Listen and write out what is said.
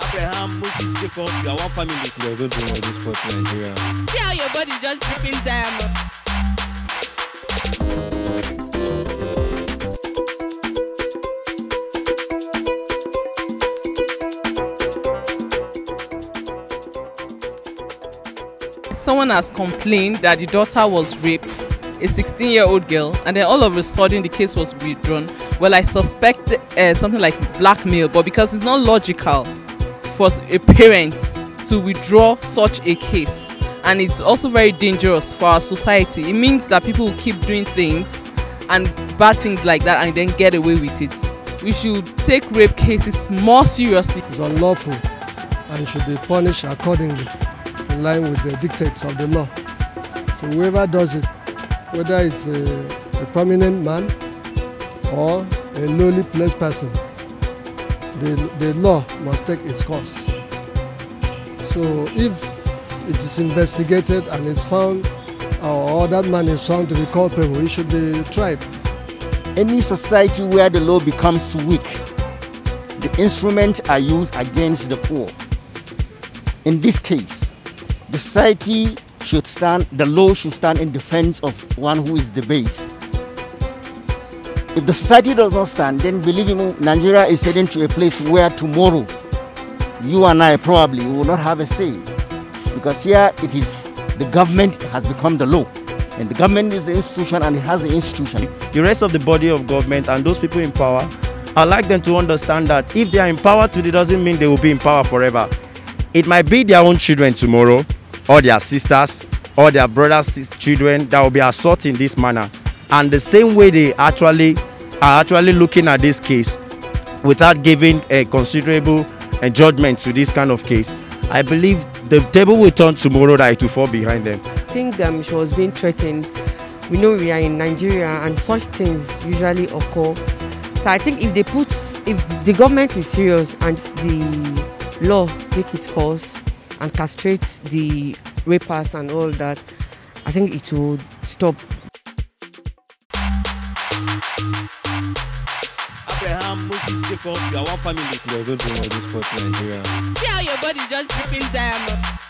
Abraham, Moses, Jacob, you are one family. There's no dream of this sport in Nigeria. See how your body just dripping diamond. Someone has complained that the daughter was raped, a 16 year old girl, and then all of a sudden the case was withdrawn. Well, I suspect uh, something like blackmail, but because it's not logical for a parent to withdraw such a case, and it's also very dangerous for our society. It means that people will keep doing things and bad things like that and then get away with it. We should take rape cases more seriously. It's unlawful and it should be punished accordingly in line with the dictates of the law. So whoever does it, whether it's a, a prominent man or a lowly placed person, the, the law must take its course. So if it is investigated and it's found or that man is found to be culpable, he should be tried. Any society where the law becomes weak, the instruments are used against the poor. In this case, the society should stand, the law should stand in defense of one who is the base. If the society does not stand, then believe me, Nigeria is heading to a place where tomorrow you and I probably will not have a say. Because here it is, the government has become the law. And the government is the institution and it has the institution. The rest of the body of government and those people in power, I like them to understand that if they are in power today doesn't mean they will be in power forever. It might be their own children tomorrow, or their sisters, or their brothers' children that will be assaulted in this manner. And the same way they actually are actually looking at this case without giving a considerable uh, judgment to this kind of case, I believe the table will turn tomorrow that it will fall behind them. I think um, she was being threatened. We know we are in Nigeria and such things usually occur. So I think if they put, if the government is serious and the law take its course and castrate the rapers and all that, I think it will stop. Abraham, Moses, Jacob, you are one family. There's no dream of this sport in Nigeria. See how your body just dripping diamond.